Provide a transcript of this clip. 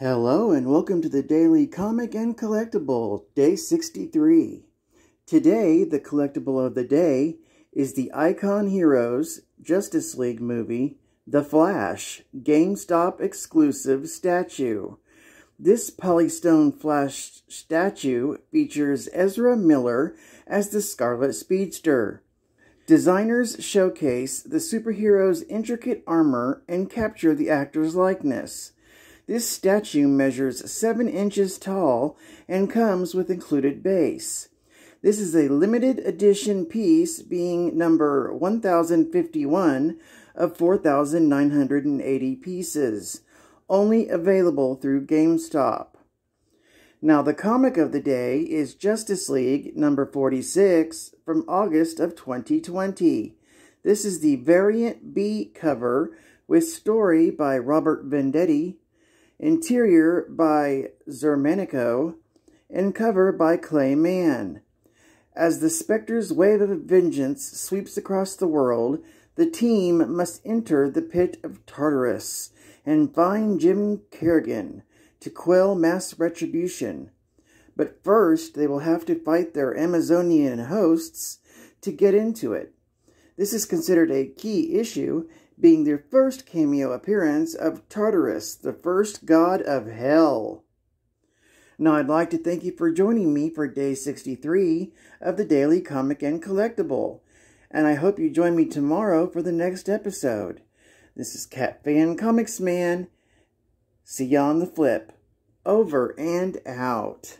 Hello and welcome to the Daily Comic and Collectible, Day 63. Today, the collectible of the day is the Icon Heroes Justice League movie, The Flash, GameStop exclusive statue. This Polystone Flash statue features Ezra Miller as the Scarlet Speedster. Designers showcase the superhero's intricate armor and capture the actor's likeness. This statue measures 7 inches tall and comes with included base. This is a limited edition piece being number 1051 of 4,980 pieces, only available through GameStop. Now, the comic of the day is Justice League number 46 from August of 2020. This is the variant B cover with story by Robert Venditti interior by Xermanico, and cover by Clay Mann. As the Spectre's wave of vengeance sweeps across the world, the team must enter the pit of Tartarus and find Jim Corrigan to quell mass retribution. But first, they will have to fight their Amazonian hosts to get into it. This is considered a key issue being the first cameo appearance of Tartarus, the first god of hell. Now, I'd like to thank you for joining me for day 63 of the Daily Comic and Collectible, and I hope you join me tomorrow for the next episode. This is Cat Fan Comics Man. See ya on the flip. Over and out.